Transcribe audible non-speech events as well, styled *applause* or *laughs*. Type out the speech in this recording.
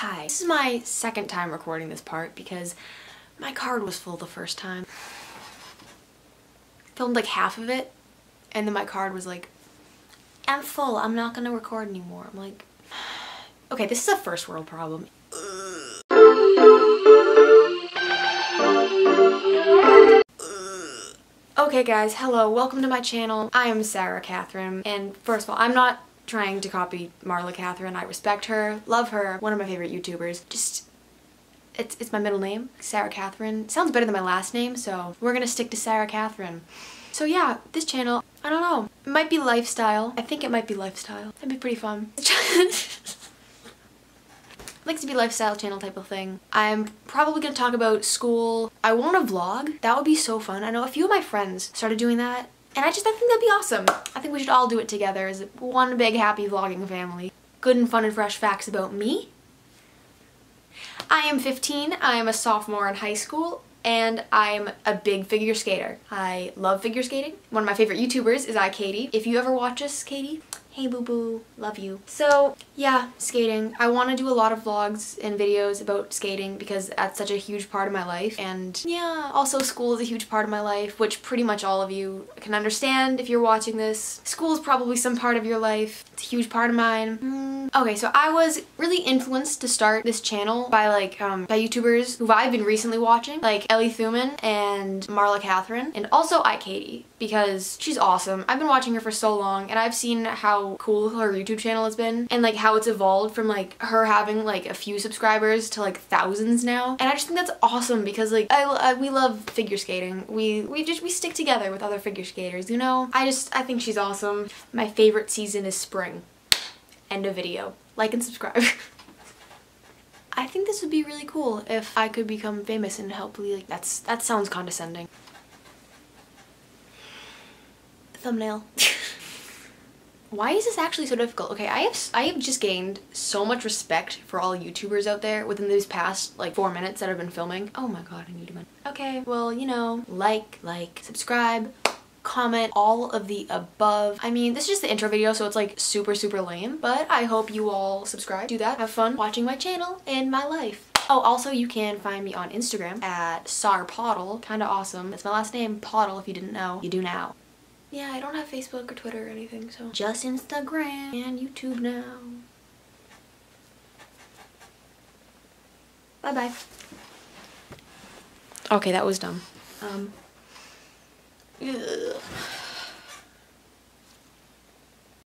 Hi. This is my second time recording this part because my card was full the first time. Filmed like half of it and then my card was like, I'm full, I'm not gonna record anymore. I'm like, *sighs* okay, this is a first world problem. Okay guys, hello, welcome to my channel. I am Sarah Catherine, and first of all, I'm not trying to copy Marla Catherine. I respect her, love her, one of my favorite YouTubers. Just, it's, it's my middle name, Sarah Catherine. Sounds better than my last name, so we're gonna stick to Sarah Catherine. So yeah, this channel, I don't know, it might be lifestyle. I think it might be lifestyle. That'd be pretty fun. *laughs* likes to be lifestyle channel type of thing. I'm probably gonna talk about school. I want a vlog. That would be so fun. I know a few of my friends started doing that and I just I think that'd be awesome. I think we should all do it together as one big happy vlogging family. Good and fun and fresh facts about me. I am 15, I am a sophomore in high school, and I'm a big figure skater. I love figure skating. One of my favorite YouTubers is iKatie. If you ever watch us, Katie, hey boo boo, love you. So yeah, skating. I want to do a lot of vlogs and videos about skating because that's such a huge part of my life. And yeah, also school is a huge part of my life, which pretty much all of you can understand if you're watching this. School is probably some part of your life. It's a huge part of mine. Mm. Okay, so I was really influenced to start this channel by like, um, by YouTubers who I've been recently watching, like Ellie Thumann and Marla Catherine, and also iKatie because she's awesome. I've been watching her for so long and I've seen how cool her YouTube channel has been and like how it's evolved from like her having like a few subscribers to like thousands now. And I just think that's awesome because like I, I we love figure skating. We we just we stick together with other figure skaters, you know? I just I think she's awesome. My favorite season is spring. End of video. Like and subscribe. *laughs* I think this would be really cool if I could become famous and hopefully like that's that sounds condescending. Thumbnail. *laughs* Why is this actually so difficult? Okay, I have I have just gained so much respect for all YouTubers out there within these past like four minutes that I've been filming. Oh my god, I need to win. Okay, well, you know, like, like, subscribe, comment, all of the above. I mean, this is just the intro video, so it's like super, super lame, but I hope you all subscribe, do that, have fun watching my channel and my life. Oh, also you can find me on Instagram at sarpoddle, kinda awesome. It's my last name, Poddle, if you didn't know. You do now. Yeah, I don't have Facebook or Twitter or anything, so just Instagram and YouTube now. Bye-bye. Okay, that was dumb. Um, 呃